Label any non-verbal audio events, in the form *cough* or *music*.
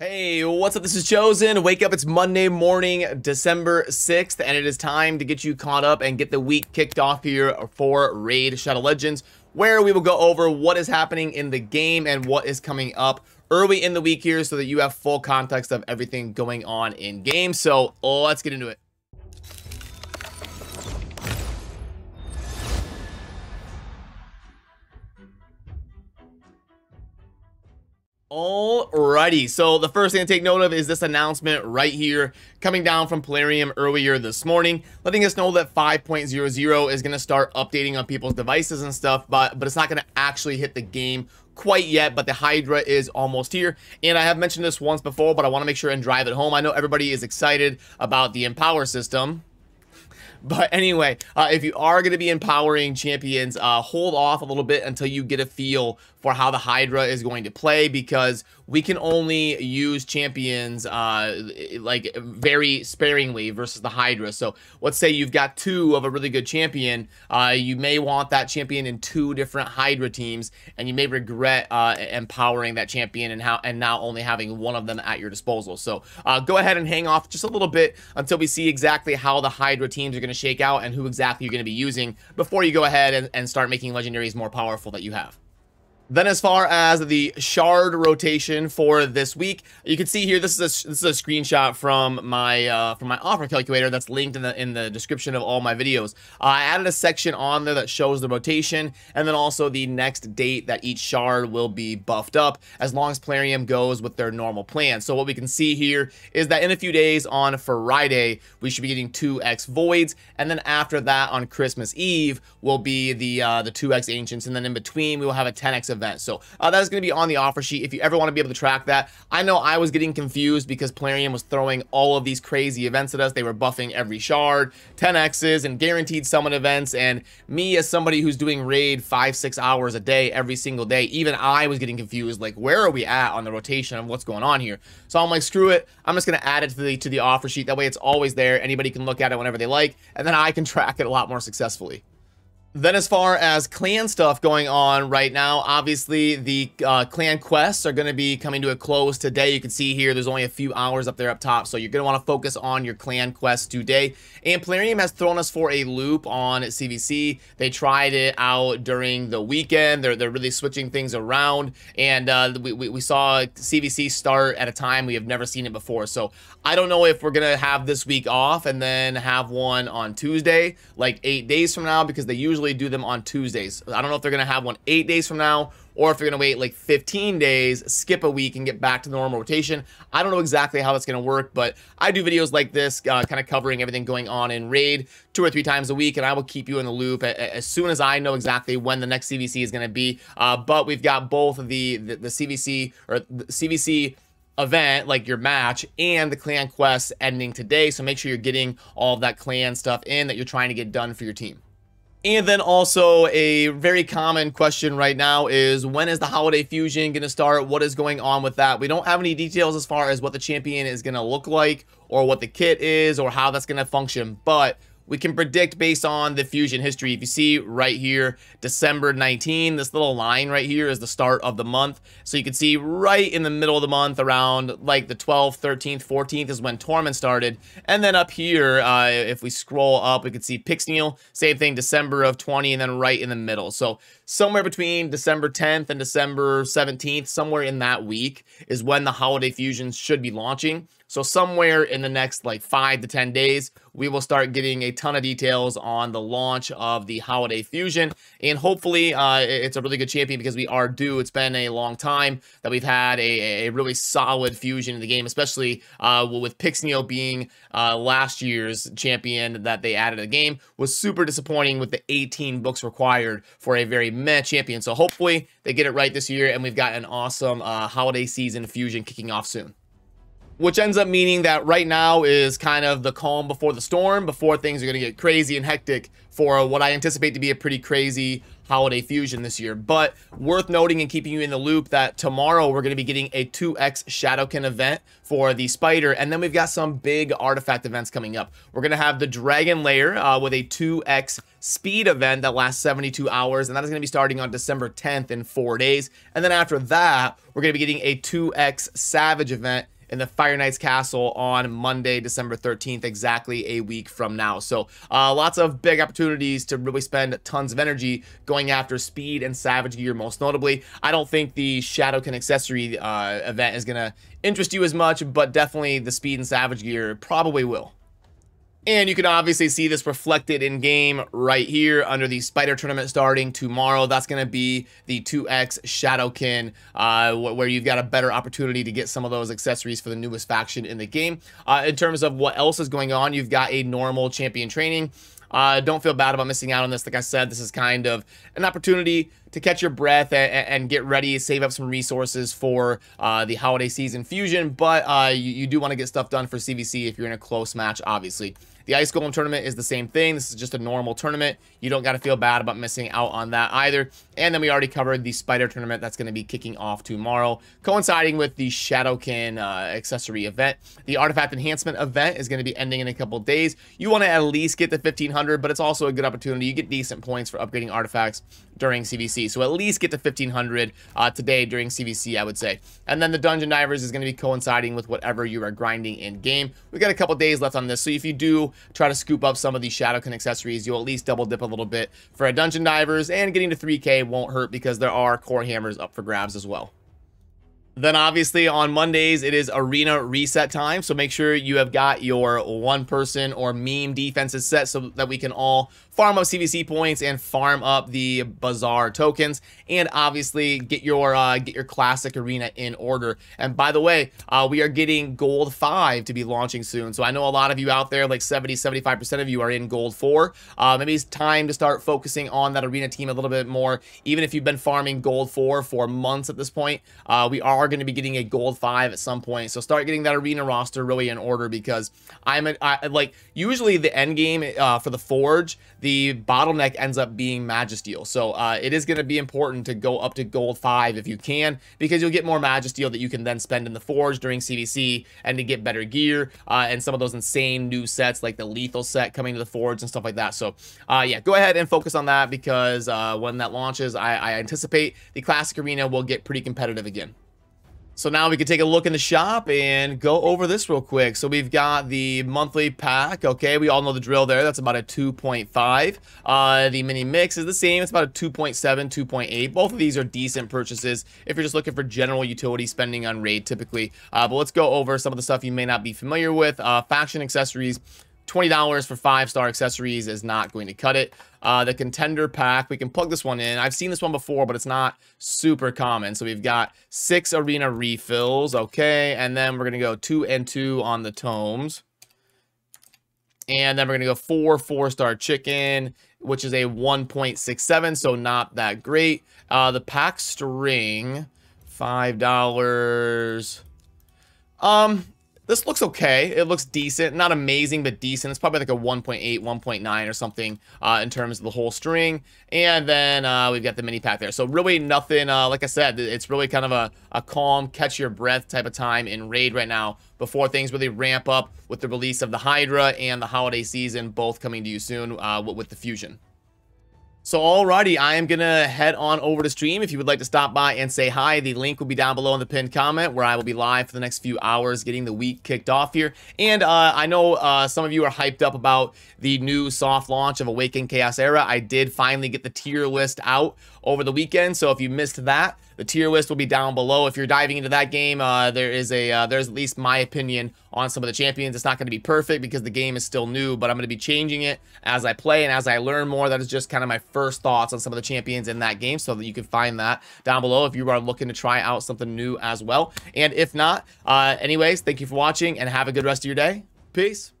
Hey, what's up? This is Chosen. Wake up, it's Monday morning, December 6th, and it is time to get you caught up and get the week kicked off here for Raid Shadow Legends, where we will go over what is happening in the game and what is coming up early in the week here so that you have full context of everything going on in game. So let's get into it. Alrighty, so the first thing to take note of is this announcement right here coming down from Plarium earlier this morning, letting us know that 5.00 is going to start updating on people's devices and stuff, but, but it's not going to actually hit the game quite yet, but the Hydra is almost here. And I have mentioned this once before, but I want to make sure and drive it home. I know everybody is excited about the Empower system, but anyway, uh, if you are going to be empowering champions, uh, hold off a little bit until you get a feel for how the Hydra is going to play because we can only use champions uh, like very sparingly versus the Hydra. So let's say you've got two of a really good champion. Uh, you may want that champion in two different Hydra teams, and you may regret uh, empowering that champion and how and now only having one of them at your disposal. So uh, go ahead and hang off just a little bit until we see exactly how the Hydra teams are going to shake out and who exactly you're going to be using before you go ahead and, and start making legendaries more powerful that you have. Then as far as the shard rotation for this week, you can see here, this is a, this is a screenshot from my uh, from my offer calculator that's linked in the in the description of all my videos. Uh, I added a section on there that shows the rotation and then also the next date that each shard will be buffed up as long as Plarium goes with their normal plan. So what we can see here is that in a few days on Friday, we should be getting 2x Voids and then after that on Christmas Eve will be the uh, the 2x Ancients and then in between we will have a 10x event. So uh, that is going to be on the offer sheet if you ever want to be able to track that. I know I was getting confused because Plarium was throwing all of these crazy events at us. They were buffing every shard, 10x's, and guaranteed summon events. And me as somebody who's doing raid five, six hours a day every single day, even I was getting confused. Like, where are we at on the rotation of what's going on here? So I'm like, screw it. I'm just going to add it to the, to the offer sheet. That way it's always there. Anybody can look at it whenever they like. And then I can *laughs* track it a lot more successfully. Then as far as clan stuff going on right now, obviously the uh, clan quests are going to be coming to a close today. You can see here there's only a few hours up there up top, so you're going to want to focus on your clan quests today. And Plarium has thrown us for a loop on CVC. They tried it out during the weekend. They're, they're really switching things around, and uh, we, we, we saw CVC start at a time we have never seen it before. So I don't know if we're going to have this week off and then have one on Tuesday, like eight days from now, because they usually usually do them on Tuesdays. I don't know if they're going to have one eight days from now or if they're going to wait like 15 days, skip a week, and get back to the normal rotation. I don't know exactly how that's going to work, but I do videos like this, uh, kind of covering everything going on in Raid two or three times a week, and I will keep you in the loop as soon as I know exactly when the next CVC is going to be. Uh, but we've got both the, the, the CVC or the CVC event, like your match, and the clan quest ending today. So make sure you're getting all of that clan stuff in that you're trying to get done for your team. And then also a very common question right now is when is the holiday fusion going to start? What is going on with that? We don't have any details as far as what the champion is going to look like or what the kit is or how that's going to function, but we can predict based on the fusion history. If you see right here, December 19, this little line right here is the start of the month. So you can see right in the middle of the month around like the 12th, 13th, 14th is when Torment started. And then up here, uh, if we scroll up, we can see Pixniel, same thing, December of 20, and then right in the middle. So somewhere between December 10th and December 17th, somewhere in that week is when the holiday fusions should be launching. So somewhere in the next like five to 10 days, we will start getting a ton of details on the launch of the Holiday Fusion. And hopefully uh, it's a really good champion because we are due. It's been a long time that we've had a, a really solid fusion in the game, especially uh, with Pixniel being uh, last year's champion that they added to the game. Was super disappointing with the 18 books required for a very meh champion. So hopefully they get it right this year and we've got an awesome uh, holiday season fusion kicking off soon. Which ends up meaning that right now is kind of the calm before the storm, before things are going to get crazy and hectic for what I anticipate to be a pretty crazy holiday fusion this year. But worth noting and keeping you in the loop that tomorrow we're going to be getting a 2x Shadowkin event for the Spider, and then we've got some big artifact events coming up. We're going to have the Dragon Lair uh, with a 2x speed event that lasts 72 hours, and that is going to be starting on December 10th in four days. And then after that, we're going to be getting a 2x Savage event in the Fire Knight's Castle on Monday, December 13th, exactly a week from now. So uh, lots of big opportunities to really spend tons of energy going after speed and Savage gear, most notably. I don't think the Shadowkin accessory uh, event is going to interest you as much, but definitely the speed and Savage gear probably will. And you can obviously see this reflected in game right here under the Spider Tournament starting tomorrow. That's going to be the 2X Shadowkin, uh, where you've got a better opportunity to get some of those accessories for the newest faction in the game. Uh, in terms of what else is going on, you've got a normal champion training. Uh, don't feel bad about missing out on this. Like I said, this is kind of an opportunity to catch your breath and, and get ready, save up some resources for uh, the holiday season fusion. But uh, you, you do want to get stuff done for CVC if you're in a close match, obviously. The Ice Golem tournament is the same thing. This is just a normal tournament. You don't got to feel bad about missing out on that either. And then we already covered the Spider tournament that's going to be kicking off tomorrow, coinciding with the Shadowkin uh, accessory event. The Artifact Enhancement event is going to be ending in a couple days. You want to at least get to 1500, but it's also a good opportunity. You get decent points for upgrading artifacts during CVC. So at least get to 1500 uh, today during CVC, I would say. And then the Dungeon Divers is going to be coinciding with whatever you are grinding in game. We got a couple days left on this. So if you do try to scoop up some of these Shadowkin accessories, you'll at least double dip a little bit for a Dungeon Divers. And getting to 3k won't hurt because there are core hammers up for grabs as well. Then obviously on Mondays, it is arena reset time. So make sure you have got your one person or meme defenses set so that we can all farm up CVC points and farm up the Bazaar tokens, and obviously get your uh, get your classic arena in order. And by the way, uh, we are getting Gold 5 to be launching soon. So I know a lot of you out there, like 70, 75% of you are in Gold 4. Uh, maybe it's time to start focusing on that arena team a little bit more. Even if you've been farming Gold 4 for months at this point, uh, we are going to be getting a Gold 5 at some point. So start getting that arena roster really in order because I'm a, I, like usually the end game uh, for the Forge, the bottleneck ends up being Magisteel. So uh, it is going to be important to go up to gold 5 if you can, because you'll get more Magisteel that you can then spend in the Forge during CVC and to get better gear uh, and some of those insane new sets like the Lethal set coming to the Forge and stuff like that. So uh, yeah, go ahead and focus on that because uh, when that launches, I, I anticipate the Classic Arena will get pretty competitive again. So now we can take a look in the shop and go over this real quick. So we've got the monthly pack. Okay, we all know the drill there. That's about a 2.5. Uh, the mini mix is the same. It's about a 2.7, 2.8. Both of these are decent purchases if you're just looking for general utility spending on raid typically. Uh, but let's go over some of the stuff you may not be familiar with. Uh, faction accessories. $20 for five-star accessories is not going to cut it. Uh, the contender pack, we can plug this one in. I've seen this one before, but it's not super common. So we've got six arena refills, okay, and then we're going to go two and two on the tomes. And then we're going to go four four-star chicken, which is a 1.67, so not that great. Uh, the pack string, $5. Um, this looks okay. It looks decent. Not amazing, but decent. It's probably like a 1.8, 1.9 or something uh, in terms of the whole string. And then uh, we've got the mini pack there. So really nothing, uh, like I said, it's really kind of a, a calm, catch your breath type of time in Raid right now before things really ramp up with the release of the Hydra and the holiday season, both coming to you soon uh, with the Fusion. So alrighty, I am going to head on over to stream. If you would like to stop by and say hi, the link will be down below in the pinned comment where I will be live for the next few hours getting the week kicked off here. And uh, I know uh, some of you are hyped up about the new soft launch of Awaken Chaos Era. I did finally get the tier list out over the weekend, so if you missed that, the tier list will be down below. If you're diving into that game, uh, there is a uh, there's at least my opinion on some of the champions. It's not going to be perfect because the game is still new, but I'm going to be changing it as I play and as I learn more. That is just kind of my first thoughts on some of the champions in that game, so that you can find that down below if you are looking to try out something new as well. And if not, uh, anyways, thank you for watching and have a good rest of your day. Peace.